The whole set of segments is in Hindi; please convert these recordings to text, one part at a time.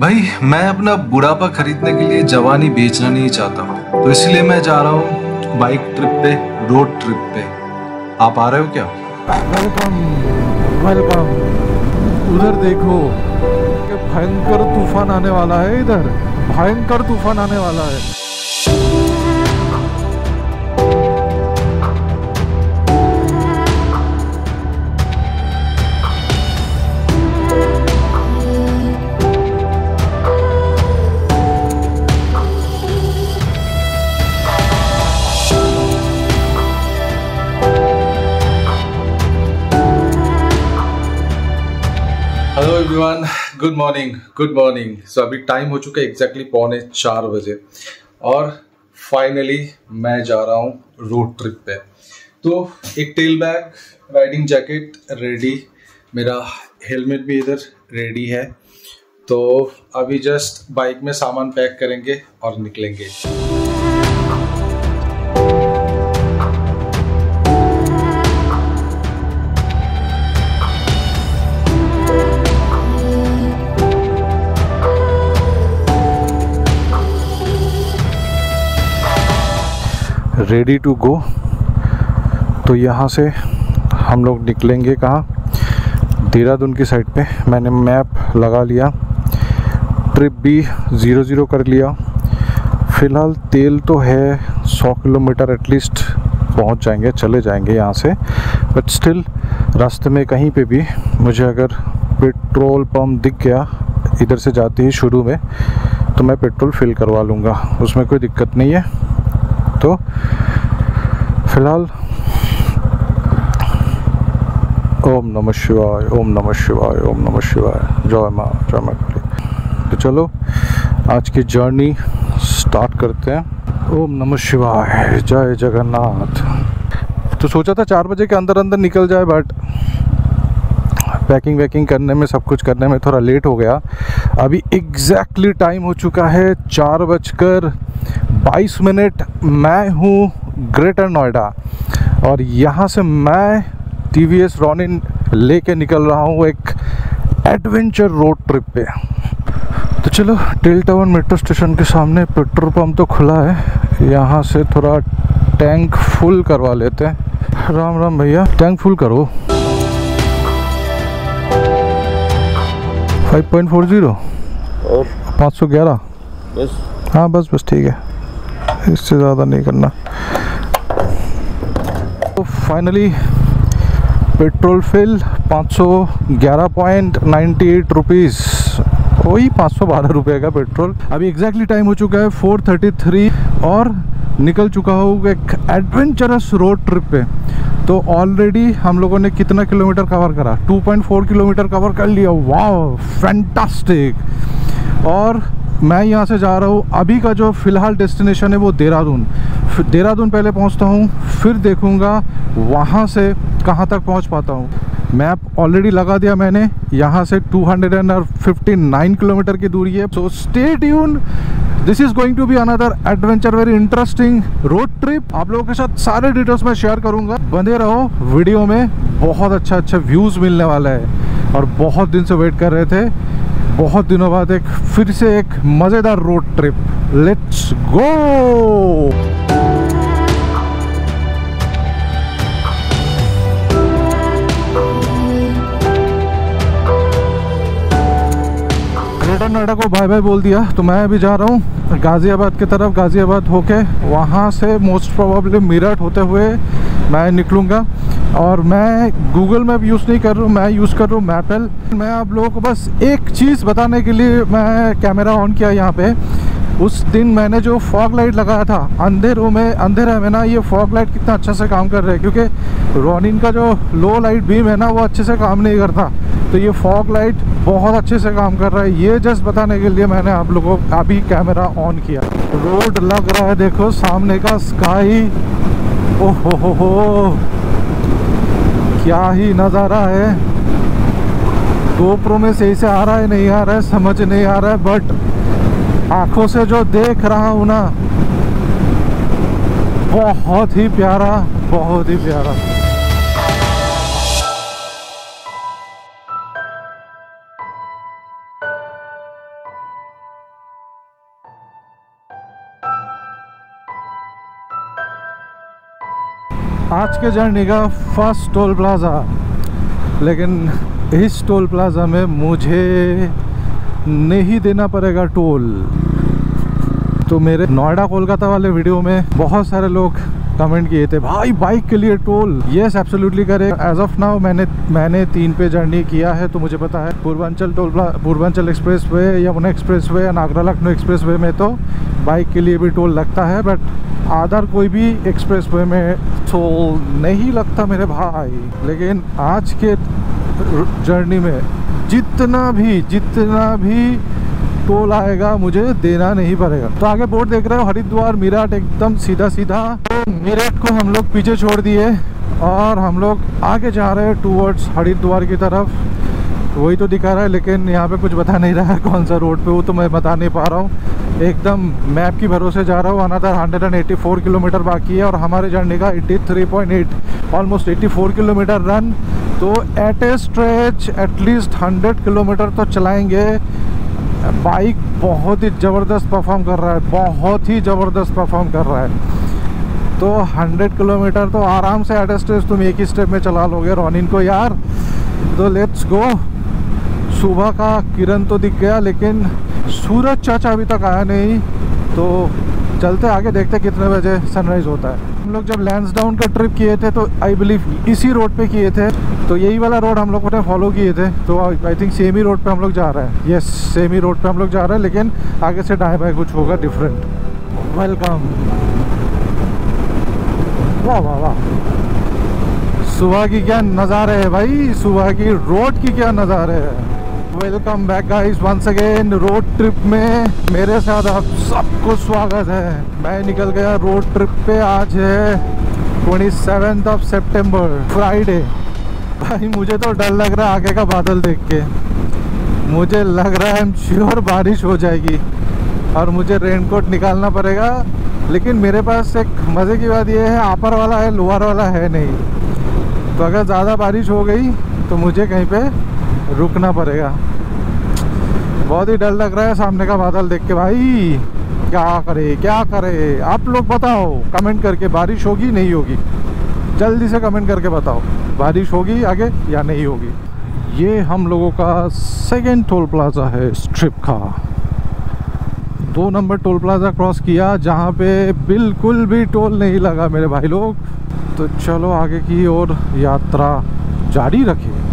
भाई, मैं अपना बुढ़ापा खरीदने के लिए जवानी बेचना नहीं चाहता हूँ। तो इसलिए मैं जा रहा हूँ बाइक ट्रिप पे, रोड ट्रिप पे। आप आ रहे हो क्या? Welcome welcome. उधर देखो, भयंकर तूफ़ान आने वाला है इधर। भयंकर तूफ़ान आने वाला है। Everyone good morning good morning so अभी टाइम हो चुका है एग्जैक्टली पौने चार बजे। और फाइनली मैं जा रहा हूँ रोड ट्रिप पे। तो एक tail bag riding jacket ready मेरा हेलमेट भी इधर रेडी है। तो अभी जस्ट बाइक में सामान पैक करेंगे और निकलेंगे। रेडी टू गो तो यहाँ से हम लोग निकलेंगे कहाँ? देहरादून की साइड पे। मैंने मैप लगा लिया। ट्रिप भी ज़ीरो ज़ीरो कर लिया। फ़िलहाल तेल तो है, सौ किलोमीटर एटलीस्ट पहुँच जाएँगे, चले जाएँगे यहाँ से। बट स्टिल रास्ते में कहीं पे भी मुझे अगर पेट्रोल पंप दिख गया, इधर से जाते ही शुरू में तो मैं पेट्रोल फिल करवा लूँगा। उसमें कोई दिक्कत नहीं है। तो फ़िलहाल, ओम नमः शिवाय, ओम नमः शिवाय, ओम नमः शिवाय, जय माँ जय माँ काली। तो चलो, आज की जर्नी स्टार्ट करते हैं। ओम नमः शिवाय, जय जगन्नाथ। तो सोचा था चार बजे के अंदर अंदर निकल जाए बट पैकिंग वैकिंग करने में, सब कुछ करने में थोड़ा लेट हो गया। अभी एग्जैक्टली टाइम हो चुका है चार बजकर बाईस मिनट मैं हूँ ग्रेटर नोएडा और यहाँ से मैं टी वी एस रॉनिन लेके निकल रहा हूँ एक एडवेंचर रोड ट्रिप पे। तो चलो टेल टाउन मेट्रो स्टेशन के सामने पेट्रोल पंप तो खुला है। यहाँ से थोड़ा टैंक फुल करवा लेते हैं। राम राम भैया टैंक फुल करो। 5.40 और? पाँच सौ ग्यारह? बस। हाँ बस बस ठीक है। इससे ज़्यादा नहीं करना। तो फाइनली पेट्रोल फिल पाँच सौ ग्यारह पॉइंट नाइन्टी एट रुपीज़ वही पाँच सौ बारह रुपये का पेट्रोल अभी एग्जैक्टली टाइम हो चुका है फोर थर्टी थ्री और निकल चुका हूँ एक एडवेंचरस रोड ट्रिप पे। तो ऑलरेडी हम लोगों ने कितना किलोमीटर कवर करा? 2.4 किलोमीटर कवर कर लिया। वाह फैंटास्टिक और मैं यहाँ से जा रहा हूँ। अभी का जो फ़िलहाल डेस्टिनेशन है वो देहरादून। देहरादून पहले पहुँचता हूँ, फिर देखूँगा वहाँ से कहाँ तक पहुँच पाता हूँ। मैप ऑलरेडी लगा दिया मैंने। यहाँ से 259 किलोमीटर की दूरी है। So stay tuned this is going to be another adventure very interesting road trip आप लोगों के साथ सारे डिटेल्स मैं शेयर करूँगा। बने रहो वीडियो में। बहुत अच्छा अच्छा व्यूज़ मिलने वाला है। और बहुत दिन से वेट कर रहे थे। बहुत दिनों बाद एक फिर से एक मज़ेदार road trip let's go Greater Noida को बाय बाय बोल दिया तो मैं अभी जा रहा हूँ गाज़ियाबाद की तरफ़। गाज़ियाबाद होके वहाँ से मोस्ट प्रोबेबली मेरठ होते हुए मैं निकलूँगा और मैं गूगल मैप यूज़ नहीं कर रहा हूँ, मैं यूज़ कर रहा हूँ मैपल मैं आप लोगों को बस एक चीज़ बताने के लिए मैं कैमरा ऑन किया यहाँ पे। उस दिन मैंने जो फॉग लाइट लगाया था, अंधेरों में, अंधेरे में ना, ये फॉग लाइट कितना अच्छा से काम कर रहा है, क्योंकि रोनिन का जो लो लाइट बीम है ना, वो अच्छे से काम नहीं करता। तो ये फॉग लाइट बहुत अच्छे से काम कर रहा है, ये जस्ट बताने के लिए मैंने आप लोगों को अभी कैमरा ऑन किया। रोड लग रहा है, देखो, सामने का स्काई ओहो हो हो क्या ही नज़ारा है। गोप्रो में सही से आ रहा है, नहीं आ रहा है, समझ नहीं आ रहा है बट आँखों से जो देख रहा हूँ ना, बहुत ही प्यारा, बहुत ही प्यारा। आज के जर्नी का फ़र्स्ट टोल प्लाज़ा। लेकिन इस टोल प्लाज़ा में मुझे नहीं देना पड़ेगा टोल। तो मेरे नोएडा, कोलकाता वाले वीडियो में बहुत सारे लोग कमेंट किए थे, भाई, बाइक के लिए टोल? यस एब्सोल्युटली करे एज ऑफ़ नाउ मैंने मैंने तीन पे जर्नी किया है तो मुझे पता है Purvanchal toll Purvanchal express way Yamuna express way या नागरा लखनऊ एक्सप्रेस वे में तो बाइक के लिए भी टोल लगता है बट आदर कोई भी एक्सप्रेस वे में टोल नहीं लगता मेरे भाई, लेकिन आज के जर्नी में जितना भी जितना भी टोल आएगा, मुझे देना नहीं पड़ेगा। तो आगे बोर्ड देख रहे हो, हरिद्वार मीरठ एकदम सीधा सीधा तो मीरठ को हम लोग पीछे छोड़ दिए और हम लोग आगे जा रहे हैं टूवर्ड्स हरिद्वार की तरफ़। वही तो दिखा रहा है, लेकिन यहाँ पे कुछ बता नहीं रहा है कौन सा रोड पे, वो तो मैं बता नहीं पा रहा हूँ। एकदम मैप की भरोसे जा रहा हूँ। अनदर 184 किलोमीटर बाकी है और हमारे जर्नी का 83.8 ऑलमोस्ट 84 किलोमीटर रन तो at a stretch at least 100 kilometre तो चलाएँगे। बाइक बहुत ही ज़बरदस्त परफॉर्म कर रहा है, बहुत ही ज़बरदस्त परफॉर्म कर रहा है। तो 100 किलोमीटर तो आराम से एट ए स्ट्रेच तुम एक ही स्टेप में चला लोगे। रॉनिन को यार तो लेट्स गो सुबह का किरण तो दिख गया, लेकिन सूरज चाचा अभी तक आया नहीं तो चलते आगे, देखते कितने बजे सनराइज़ होता है। हम लोग जब लैंड डाउन का ट्रिप किए थे तो आई बिलीव इसी रोड पे किए थे। तो यही वाला रोड हम लोगों ने फॉलो किए थे। तो आई थिंक सेम ही रोड पे हम लोग जा रहे हैं। यस सेम ही रोड पे हम लोग जा रहे हैं, लेकिन आगे से दाएँ बाएँ कुछ होगा डिफरेंट वेलकम वाह वाह वाह। सुबह की क्या नज़ारे है भाई? सुबह की रोड की क्या नज़ारे है? Welcome back guys once again road trip में मेरे साथ आप सबको स्वागत है। मैं निकल गया रोड ट्रिप पे। आज है twenty seventh of September Friday भाई, मुझे तो डर लग रहा है आगे का बादल देख के। मुझे लग रहा है श्योर बारिश हो जाएगी और मुझे रेनकोट निकालना पड़ेगा। लेकिन मेरे पास एक मज़े की बात यह है आपर वाला है लोअर वाला है नहीं। तो अगर ज़्यादा बारिश हो गई तो मुझे कहीं पे रुकना पड़ेगा। बहुत ही डर लग रहा है सामने का बादल देख के भाई। क्या करे क्या करे? आप लोग बताओ कमेंट करके। बारिश होगी, नहीं होगी? जल्दी से कमेंट करके बताओ, बारिश होगी आगे या नहीं होगी? ये हम लोगों का सेकेंड टोल प्लाजा है स्ट्रिप का। दो नंबर टोल प्लाजा क्रॉस किया, जहाँ पे बिल्कुल भी टोल नहीं लगा मेरे भाई लोग। तो चलो आगे की ओर यात्रा जारी रखिए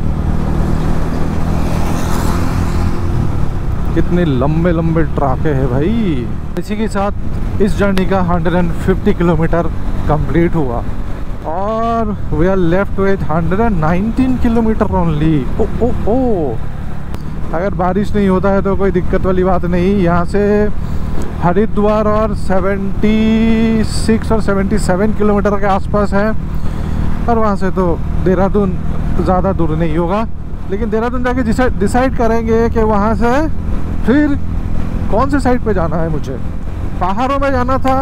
कितने लंबे लंबे ट्राके हैं भाई। इसी के साथ इस जर्नी का 150 किलोमीटर कंप्लीट हुआ। और we are left with 119 kilometre only oh oh oh. अगर बारिश नहीं होता है तो कोई दिक्कत वाली बात नहीं। यहाँ से हरिद्वार और 76 और 77 किलोमीटर के आसपास है। और वहाँ से तो देहरादून ज़्यादा दूर नहीं होगा। लेकिन देहरादून जाके डिसाइड करेंगे कि वहाँ से फिर कौन से साइड पे जाना है मुझे? पहाड़ों में जाना था,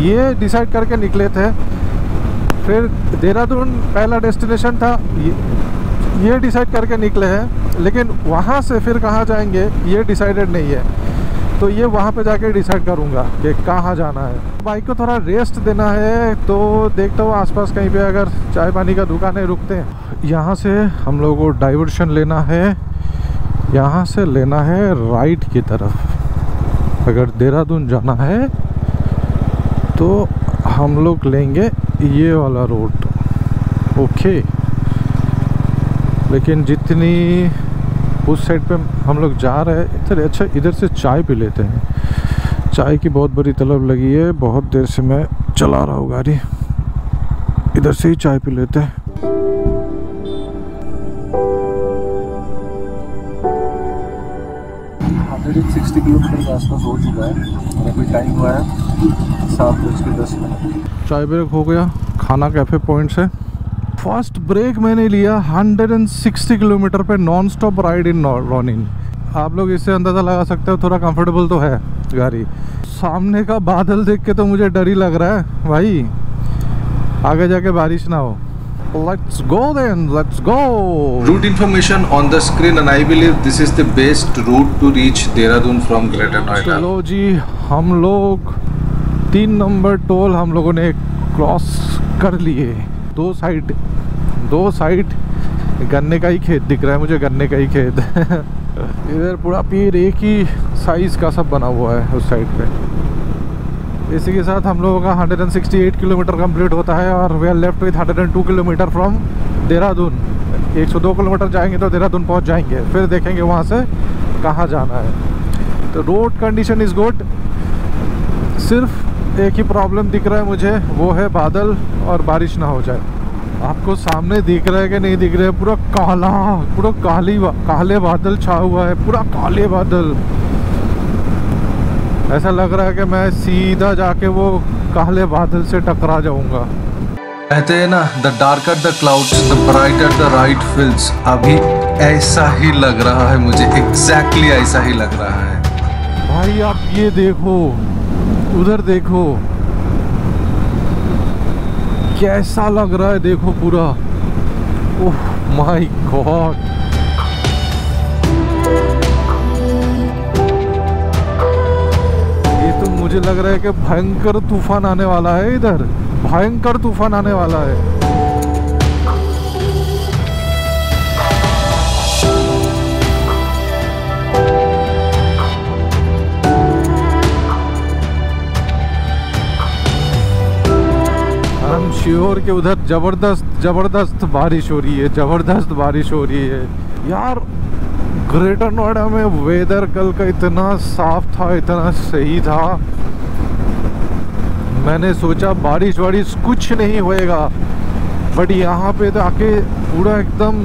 ये डिसाइड करके निकले थे। फिर देहरादून पहला डेस्टिनेशन था, ये डिसाइड करके निकले हैं। लेकिन वहाँ से फिर कहाँ जाएँगे, ये डिसाइडेड नहीं है। तो ये वहाँ पे जाके डिसाइड करूँगा कि कहाँ जाना है। बाइक को थोड़ा रेस्ट देना है तो देखता हूँ आसपास कहीं पे अगर चाय पानी का दुकान रुकते हैं। यहाँ से हम लोगों को डाइवर्शन लेना है। यहाँ से लेना है राइट की तरफ़। अगर देहरादून जाना है तो हम लोग लेंगे ये वाला रोड ओके लेकिन जितनी उस साइड पे हम लोग जा रहे हैं इधर अच्छा इधर से चाय पी लेते हैं। चाय की बहुत बड़ी तलब लगी है, बहुत देर से मैं चला रहा हूँ गाड़ी। इधर से ही चाय पी लेते हैं। सिक्सटी किलोमीटर के आसपास हो चुका है और अभी टाइम हुआ है सात बज के दस मिनट। चाय ब्रेक हो गया, खाना कैफ़े पॉइंट से फ़र्स्ट ब्रेक मैंने लिया 160 किलोमीटर पे non stop ride in Ronin आप लोग इससे अंदाज़ा लगा सकते हो, थोड़ा कंफर्टेबल तो है गाड़ी। सामने का बादल देख के तो मुझे डर ही लग रहा है, भाई। आगे जाके बारिश ना हो। Let's go then let's go route information on the screen and i believe this is the best route to reach dehradun from greater noida चलो जी हम लोग तीन नंबर टोल हम लोगों ने क्रॉस कर लिए दो साइड दो साइड गन्ने का ही खेत दिख रहा है मुझे गन्ने का ही खेत इधर पूरा पेड़ एक ही साइज़ का सब बना हुआ है उस साइड पे इसी के साथ हम लोगों का 168 किलोमीटर कंप्लीट होता है और we are left with 102 kilometre from Dehradun. 102 kilometre जाएँगे तो देहरादून पहुँच जाएँगे, फिर देखेंगे वहाँ से कहाँ जाना है। तो रोड कंडीशन इज़ गुड सिर्फ़ एक ही प्रॉब्लम दिख रहा है मुझे, वो है बादल और बारिश ना हो जाए। आपको सामने दिख रहा है कि नहीं दिख रहा है? पूरा काला, पूरा काली काले बादल छा हुआ है, पूरा काले बादल। ऐसा लग रहा है कि मैं सीधा जाके वो काले बादल से टकरा जाऊँगा। कहते हैं ना the darker the clouds the brighter the right fields अभी ऐसा ही लग रहा है मुझे एग्जैक्टली exactly ऐसा ही लग रहा है। भाई आप ये देखो उधर देखो। कैसा लग रहा है देखो पूरा। ओह माय गॉड मुझे लग रहा है कि भयंकर तूफ़ान आने वाला है इधर। भयंकर तूफ़ान आने वाला है। श्योर के उधर ज़बरदस्त ज़बरदस्त बारिश हो रही है, ज़बरदस्त बारिश हो रही है। यार ग्रेटर नोएडा में वेदर कल का इतना साफ़ था, इतना सही था। मैंने सोचा बारिश वारिश कुछ नहीं होएगा बट यहाँ पे तो आके पूरा एकदम,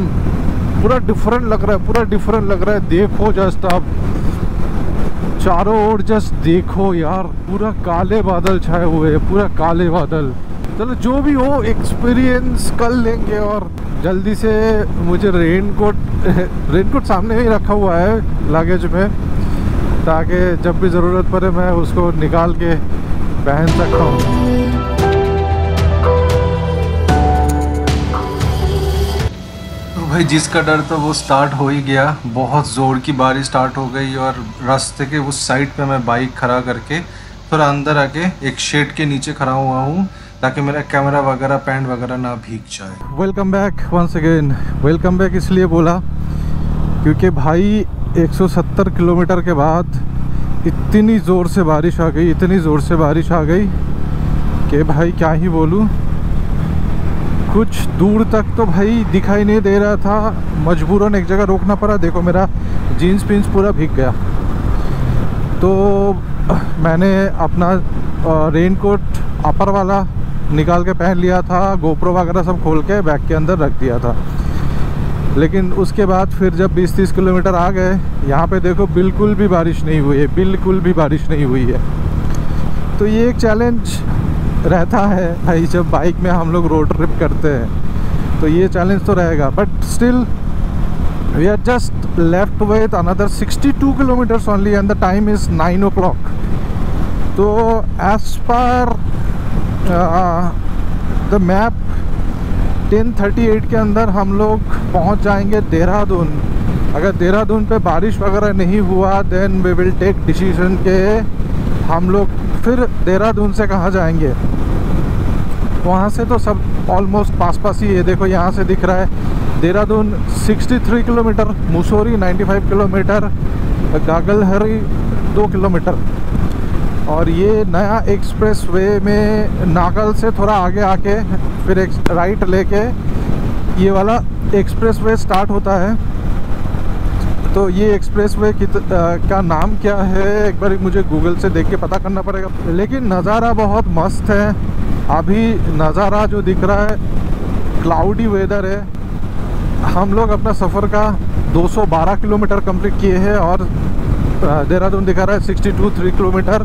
पूरा डिफरेंट लग रहा है, पूरा डिफरेंट लग रहा है। देखो जस्ट आप, चारों ओर जस्ट देखो यार, पूरा काले बादल छाए हुए हैं, पूरा काले बादल। चलो जो भी हो एक्सपीरियंस कर लेंगे और जल्दी से मुझे रेन कोट रेन कोट सामने ही रखा हुआ है लगेज में, ताकि जब भी ज़रूरत पड़े मैं उसको निकाल के पहन सकता हूँ। तो भाई, जिसका डर था वो स्टार्ट हो ही गया। बहुत ज़ोर की बारिश स्टार्ट हो गई और रास्ते के उस साइड पे मैं बाइक खड़ा करके थोड़ा अंदर आके एक शेड के नीचे खड़ा हुआ हूँ। ताकि मेरा कैमरा वगैरह पैंट वगैरह ना भीग जाए। Welcome back once again welcome back इसलिए बोला, क्योंकि भाई 170 किलोमीटर के बाद इतनी ज़ोर से बारिश आ गई, इतनी ज़ोर से बारिश आ गई कि भाई क्या ही बोलूँ। कुछ दूर तक तो भाई दिखाई नहीं दे रहा था। मजबूरन एक जगह रोकना पड़ा। देखो मेरा जीन्स पिंस पूरा भीग गया। तो मैंने अपना रेन कोट अपर वाला निकाल के पहन लिया था गोप्रो वगैरह सब खोल के बैग के अंदर रख दिया था। लेकिन उसके बाद फिर जब 20-30 किलोमीटर आ गए, यहाँ पे देखो बिल्कुल भी बारिश नहीं हुई है, बिल्कुल भी बारिश नहीं हुई है। तो ये एक चैलेंज रहता है भाई, जब बाइक में हम लोग रोड ट्रिप करते हैं तो ये चैलेंज तो रहेगा। But still we are just left with another 62 kilometres only and the time is nine o'clock तो एज पर द मैप 1038 के अंदर हम लोग पहुँच जाएँगे देहरादून। अगर देहरादून पे बारिश वगैरह नहीं हुआ then we will take decision के हम लोग फिर देहरादून से कहाँ जाएँगे। वहाँ से तो सब ऑलमोस्ट पास पास ही है। देखो, यहाँ से दिख रहा है देहरादून 63 किलोमीटर, मुसोरी 95 किलोमीटर, गागलहरी दो किलोमीटर। और ये नया एक्सप्रेस वे में नागल से थोड़ा आगे आके फिर एक राइट लेके ये वाला एक्सप्रेस वे स्टार्ट होता है। तो ये एक्सप्रेस वे का नाम क्या है? एक बार मुझे गूगल से देख के पता करना पड़ेगा। लेकिन नज़ारा बहुत मस्त है। अभी नज़ारा जो दिख रहा है क्लाउडी वेदर है। हम लोग अपना सफ़र का 212 किलोमीटर कंप्लीट किए हैं और देहरादून दिखा रहा है 62 थ्री किलोमीटर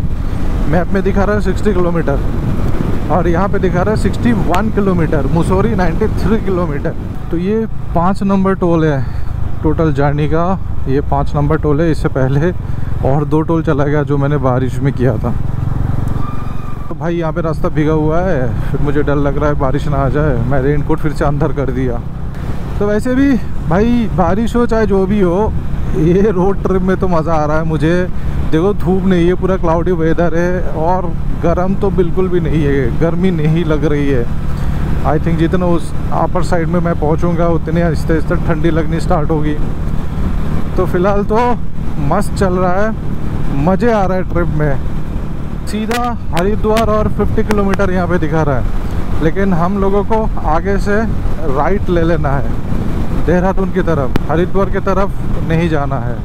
मैप में दिखा रहा है 60 किलोमीटर और यहाँ पे दिखा रहा है 61 किलोमीटर मुसौरी 93 किलोमीटर तो ये पाँच नंबर टोल है टोटल जर्नी का। ये पाँच नंबर टोल है, इससे पहले और दो टोल चला गया जो मैंने बारिश में किया था। तो भाई यहाँ पे रास्ता भीगा हुआ है, फिर मुझे डर लग रहा है बारिश ना आ जाए मैं रेनकोट फिर से अंदर कर दिया। तो वैसे भी भाई बारिश हो चाहे जो भी हो, ये रोड ट्रिप में तो मज़ा आ रहा है मुझे। देखो, धूप नहीं है, पूरा क्लाउडी वेदर है और गर्म तो बिल्कुल भी नहीं है, गर्मी नहीं लग रही है। आई थिंक जितना उस अपर साइड में मैं पहुंचूँगा, उतनी आहिस्ते आहिस्ते ठंडी लगनी स्टार्ट होगी। तो फ़िलहाल तो मस्त चल रहा है, मज़े आ रहा है ट्रिप में। सीधा हरिद्वार और 50 किलोमीटर यहाँ पे दिखा रहा है। लेकिन हम लोगों को आगे से राइट ले लेना है। देहरादून की तरफ़, हरिद्वार की तरफ़ नहीं जाना है।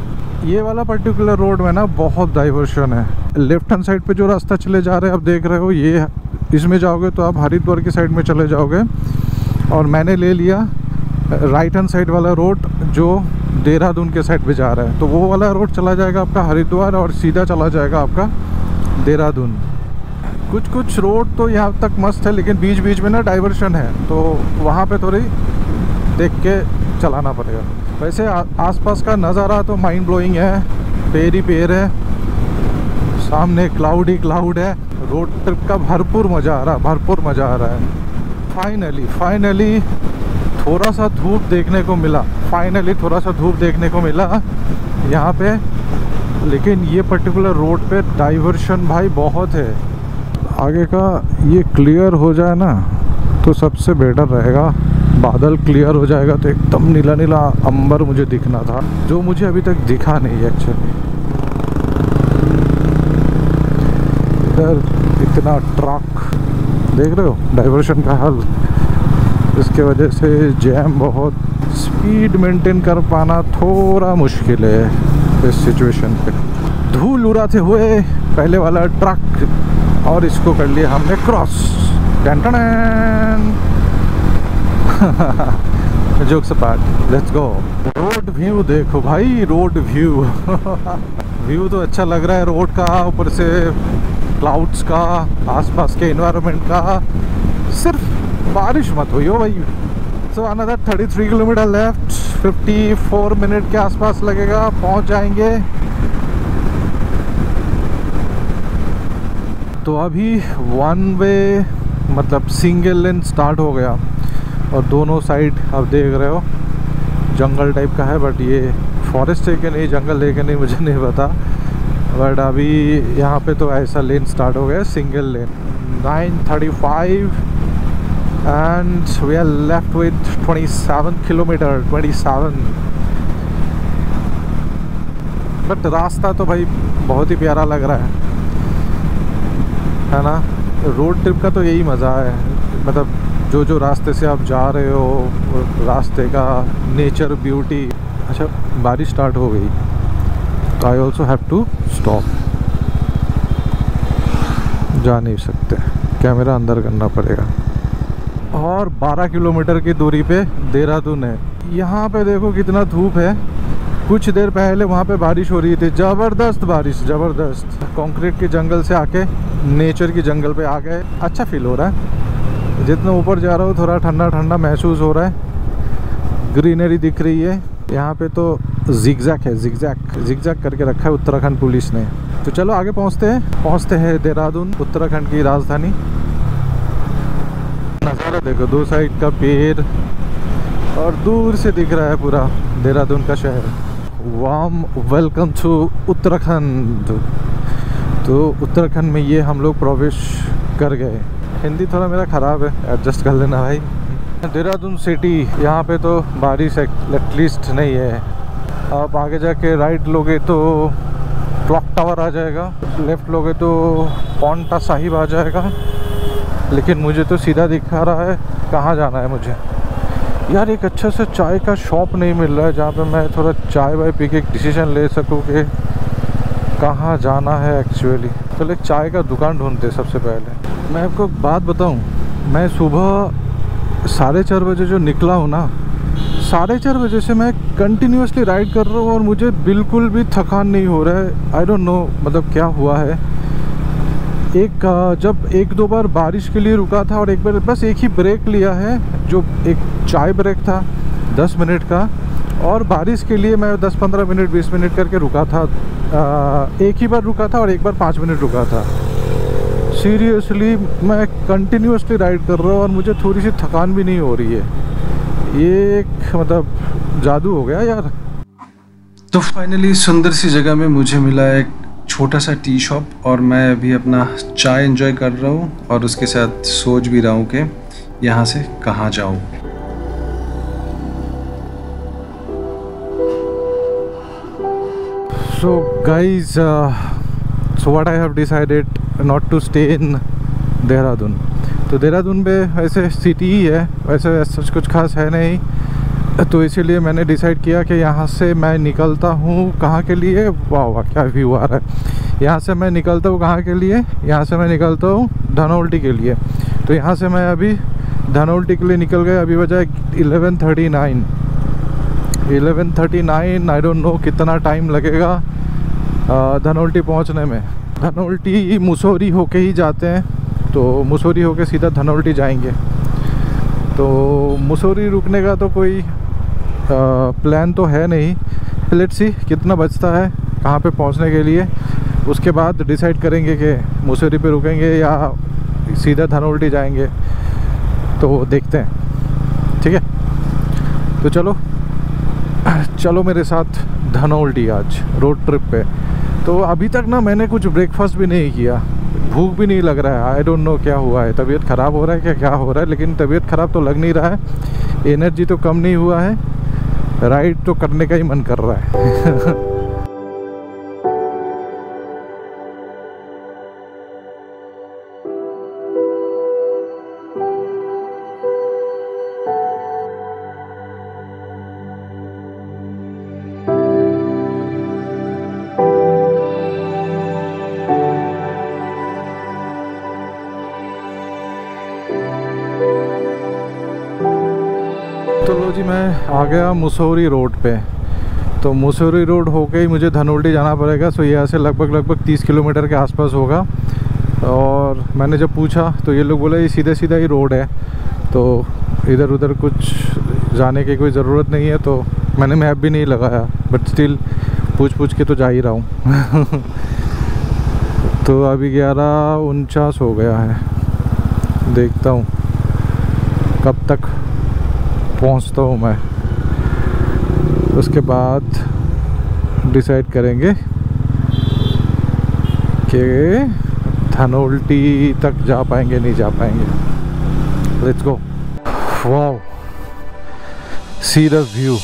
ये वाला पर्टिकुलर रोड में ना बहुत डाइवर्शन है। लेफ़्ट हैंड साइड पे जो रास्ता चले जा रहे हैं, आप देख रहे हो, ये इसमें जाओगे तो आप हरिद्वार की साइड में चले जाओगे। और मैंने ले लिया राइट हैंड साइड वाला रोड जो देहरादून के साइड पे जा रहा है। तो वो वाला रोड चला जाएगा आपका हरिद्वार और सीधा चला जाएगा आपका देहरादून। कुछ कुछ रोड तो यहाँ तक मस्त है, लेकिन बीच बीच में ना डाइवर्शन है तो वहाँ पे थोड़ी देख के चलाना पड़ेगा। वैसे आसपास का नज़ारा तो माइंड ब्लोइंग है, पेड़ ही पेड़ है, सामने क्लाउड ही क्लाउड है, रोड ट्रिप का भरपूर मज़ा आ रहा है भरपूर मज़ा आ रहा है। फाइनली फाइनली थोड़ा सा धूप देखने को मिला फाइनली थोड़ा सा धूप देखने को मिला यहाँ पे, लेकिन ये पर्टिकुलर रोड पे डाइवर्शन भाई बहुत है। आगे का ये क्लियर हो जाए ना तो सबसे बेटर रहेगा। बादल क्लियर हो जाएगा तो एकदम नीला नीला अंबर मुझे दिखना था, जो मुझे अभी तक दिखा नहीं है एक्चुअली इधर इतना ट्रक देख रहे हो? डाइवर्शन का हल। इसके वजह से जैम बहुत स्पीड मेंटेन कर पाना थोड़ा मुश्किल है इस सिचुएशन पे। धूल उड़ाते हुए पहले वाला ट्रक और इसको कर लिया हमने cross. Jokes apart let's go road view देखो भाई रोड व्यू व्यू तो अच्छा लग रहा है रोड का, ऊपर से क्लाउड्स का, आसपास के इन्वायरमेंट का। सिर्फ़ बारिश मत हुई हो भाई। So another 33 kilometre left 54 minute के आसपास लगेगा, पहुँच जाएँगे। तो अभी वन वे मतलब सिंगल लेन स्टार्ट हो गया। और दोनों साइड आप देख रहे हो, जंगल टाइप का है बट ये फॉरेस्ट है कि नहीं, जंगल है कि नहीं, मुझे नहीं पता। बट अभी यहाँ पे तो ऐसा लेन स्टार्ट हो गया single lane 935 and we are left with 27 kilometre 27 but रास्ता तो भाई बहुत ही प्यारा लग रहा है। है ना? रोड ट्रिप का तो यही मज़ा है। मतलब जो जो रास्ते से आप जा रहे हो, रास्ते का नेचर ब्यूटी अच्छा बारिश स्टार्ट हो गई। तो I also have to stop जा नहीं सकते। कैमरा अंदर करना पड़ेगा। और 12 किलोमीटर की दूरी पे देहरादून है। यहाँ पे देखो कितना धूप है। कुछ देर पहले वहाँ पे बारिश हो रही थी। ज़बरदस्त बारिश, ज़बरदस्त। कंक्रीट के जंगल से आके नेचर की जंगल पे आ गए अच्छा फील हो रहा है। जितना ऊपर जा रहा हो, थोड़ा ठंडा ठंडा महसूस हो रहा है। ग्रीनरी दिख रही है। यहाँ पे तो जिगजैक है जिगजैक जिगजैक करके रखा है उत्तराखंड पुलिस ने। तो चलो आगे पहुँचते हैं। पहुँचते हैं देहरादून, उत्तराखंड की राजधानी। नज़ारा देखो, दो साइड का पेड़ और दूर से दिख रहा है पूरा देहरादून का शहर। वाम वेलकम टू उत्तराखंड। तो उत्तराखंड में ये हम लोग प्रवेश कर गए। हिंदी थोड़ा मेरा ख़राब है एडजस्ट कर लेना भाई। देहरादून सिटी यहाँ पे तो बारिश एटलीस्ट नहीं है। आप आगे जाके राइट लोगे तो क्लॉक टावर आ जाएगा लेफ़्ट लोगे तो पॉन्टा साहिब आ जाएगा। लेकिन मुझे तो सीधा दिखा रहा है, कहाँ जाना है मुझे? यार एक अच्छा सा चाय का शॉप नहीं मिल रहा है, जहाँ पे मैं थोड़ा चाय वाय पी के एक डिसीज़न ले सकूँ कि कहाँ जाना है एक्चुअली तो एक चाय का दुकान ढूंढते सबसे पहले। मैं आपको बात बताऊँ, मैं सुबह साढ़े चार बजे जो निकला हूँ ना, साढ़े चार बजे से मैं कंटिन्यूसली राइड कर रहा हूँ और मुझे बिल्कुल भी थकान नहीं हो रहा है। आई डोंट नो मतलब क्या हुआ है। एक, जब एक दो बार बारिश के लिए रुका था और एक बार बस एक ही ब्रेक लिया है, जो एक चाय ब्रेक था, दस मिनट का। और बारिश के लिए मैं दस पंद्रह मिनट, बीस मिनट करके रुका था। एक ही बार रुका था और एक बार पाँच मिनट रुका था। सीरियसली मैं कंटिन्यूसली राइड कर रहा हूँ और मुझे थोड़ी सी थकान भी नहीं हो रही है। ये एक मतलब जादू हो गया यार। तो फाइनली सुंदर सी जगह में मुझे मिला एक छोटा सा टी शॉप और मैं अभी अपना चाय एंजॉय कर रहा हूँ और उसके साथ सोच भी रहा हूँ कि यहाँ से कहाँ जाऊँ। So guys uh, so what I have decided not to stay in Dehradun तो देहरादून में वैसे सिटी ही है वैसे सच कुछ खास है नहीं। तो इसीलिए मैंने डिसाइड किया कि यहाँ से मैं निकलता हूँ कहाँ के लिए? वाह वाह क्या व्यू आ रहा है। यहाँ से मैं निकलता हूँ कहाँ के लिए? यहाँ से मैं निकलता हूँ धनौल्टी के लिए। तो यहाँ से मैं अभी धनौल्टी के लिए निकल गए अभी बजाय eleven thirty nine eleven thirty nine I don't know कितना टाइम लगेगा धनौल्टी पहुँचने में। धनोल्टी मुसौरी होके ही जाते हैं तो मुसौरी होके सीधा धनौल्टी जाएँगे। तो मुसौरी रुकने का तो कोई प्लान तो है नहीं। लेट्स सी कितना बचता है, कहाँ पे पहुँचने के लिए। उसके बाद डिसाइड करेंगे कि मुसौरी पे रुकेंगे या सीधा धनोल्टी जाएँगे। तो देखते हैं। ठीक है? तो चलो चलो मेरे साथ धनौल्टी आज रोड ट्रिप पे। तो अभी तक ना मैंने कुछ ब्रेकफास्ट भी नहीं किया। भूख भी नहीं लग रहा है। आई डोंट नो क्या हुआ है। तबीयत ख़राब हो रहा है क्या? क्या हो रहा है? लेकिन तबीयत ख़राब तो लग नहीं रहा है। एनर्जी तो कम नहीं हुआ है। राइड तो करने का ही मन कर रहा है। मैं आ गया मुसौरी रोड पे। तो मुसौरी रोड होके ही मुझे धनोल्टी जाना पड़ेगा सो यहाँ से लगभग लगभग 30 किलोमीटर के आसपास होगा। और मैंने जब पूछा तो ये लोग बोले, ये सीधा सीधा ही रोड है। तो इधर उधर कुछ जाने की कोई ज़रूरत नहीं है तो मैंने मैप भी नहीं लगाया बट स्टिल पूछ पूछ के तो जा ही रहा हूँ। तो अभी ग्यारह उनचास हो गया है। देखता हूँ कब तक पहुँचता हूँ मैं। उसके बाद डिसाइड करेंगे कि धनोल्टी तक जा पाएँगे, नहीं जा पाएँगे। Let's go wow see the view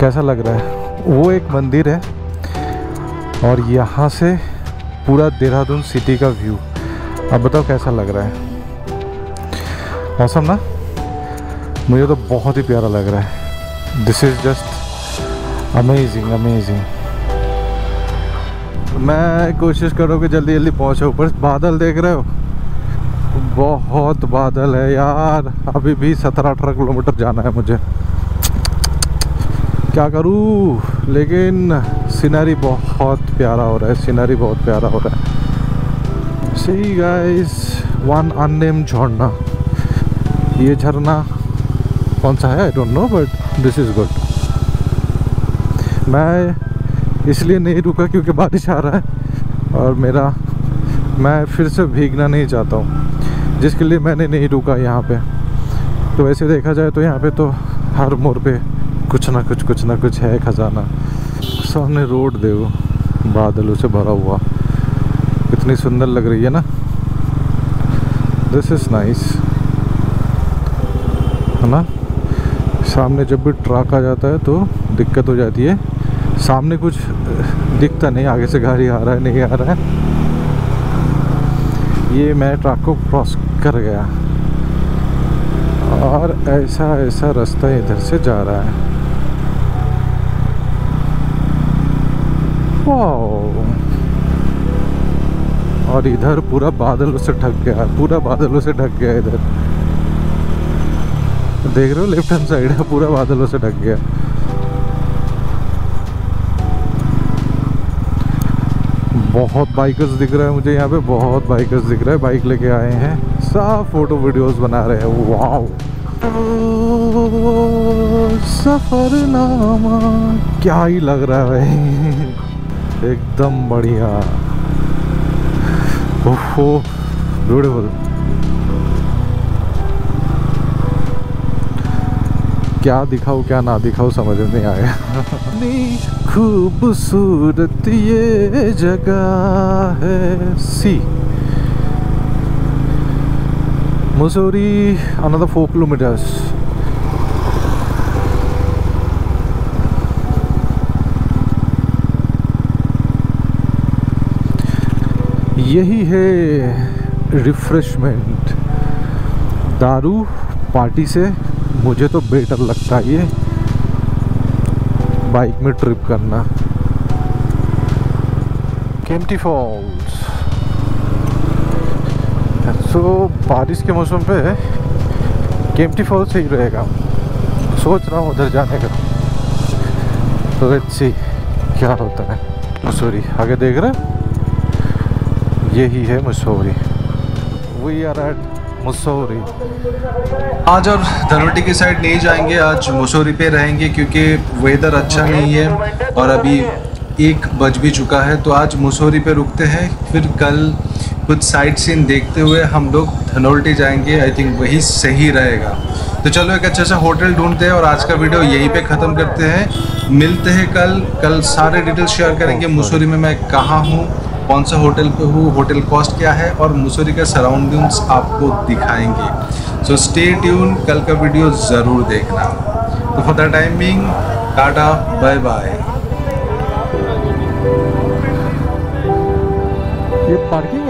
कैसा लग रहा है? वो एक मंदिर है और यहाँ से पूरा देहरादून सिटी का व्यू अब बताओ कैसा लग रहा है? मौसम ना? मुझे तो बहुत ही प्यारा लग रहा है। This is just amazing amazing मैं कोशिश करूँ कि जल्दी जल्दी पहुँचे ऊपर। बादल देख रहे हो? बहुत बादल है यार। अभी भी सत्रह अठारह किलोमीटर जाना है मुझे। क्या करूँ? लेकिन सीनरी बहुत प्यारा हो रहा है सीनरी बहुत प्यारा हो रहा है। सही गाइस वन अननेम झरना। ये झरना कौन सा है? I don't know but this is good मैं इसलिए नहीं रुका क्योंकि बारिश आ रहा है और मेरा, मैं फिर से भीगना नहीं चाहता हूँ, जिसके लिए मैंने नहीं रुका यहाँ पे। तो वैसे देखा जाए तो यहाँ पे तो हर मोड़ पे कुछ ना कुछ कुछ ना कुछ है खजाना। सामने रोड देखो बादलों से भरा हुआ। कितनी सुंदर लग रही है ना? दिस इज़ नाइस है ना सामने जब भी ट्रक आ जाता है तो दिक्कत हो जाती है। सामने कुछ दिखता नहीं, आगे से गाड़ी आ रहा है, नहीं आ रहा है। ये मैं ट्रक को क्रॉस कर गया। और ऐसा ऐसा रास्ता इधर से जा रहा है। और इधर पूरा बादलों से ढक गया, पूरा बादलों से ढक गया इधर। देख रहे हो लेफ़्ट हैंड साइड है, पूरा बादलों से ढक गया। बहुत बाइकर्स दिख रहा है मुझे यहाँ पे, बहुत बाइकर्स दिख रहा है बाइक लेके आए हैं। सब फ़ोटो वीडियोस बना रहे हैं वाओ सफरनामा, क्या ही लग रहा है भाई। एकदम बढ़िया। ओहो ब्यूटीफुल क्या दिखाऊँ, क्या ना दिखाऊँ, समझ में नहीं आया। खूबसूरत ये जगह है। सी। मसूरी another 4 kilometers यही है रिफ्रेशमेंट दारू पार्टी से मुझे तो बेटर लगता है ये बाइक में ट्रिप करना। केम्टी फॉल्स सो बारिश के मौसम पे केम्टी फॉल्स सही रहेगा। सोच रहा हूँ उधर जाने का। तो सी क्या होता है। मसूरी आगे देख रहे यही है Mussoorie we are at Mussoorie. आज और धनोटी की साइड नहीं जाएँगे, आज मसूरी पे रहेंगे क्योंकि वेदर अच्छा नहीं है और अभी एक बज भी चुका है तो आज मसूरी पे रुकते हैं। फिर कल कुछ साइड सीन देखते हुए हम लोग धनोल्टी जाएँगे आई थिंक वही सही रहेगा। तो चलो एक अच्छा सा होटल ढूंढते हैं और आज का वीडियो यहीं पे ख़त्म करते हैं। मिलते हैं कल कल सारे डिटेल्स शेयर करेंगे मसूरी में मैं कहाँ हूँ। कौन सा होटल पे हूँ, होटल कॉस्ट क्या है और मसूरी का सराउंडिंग्स आपको दिखाएँगे। सो स्टे ट्यून कल का वीडियो ज़रूर देखना। तो for the timing tata bye bye ये पार्किंग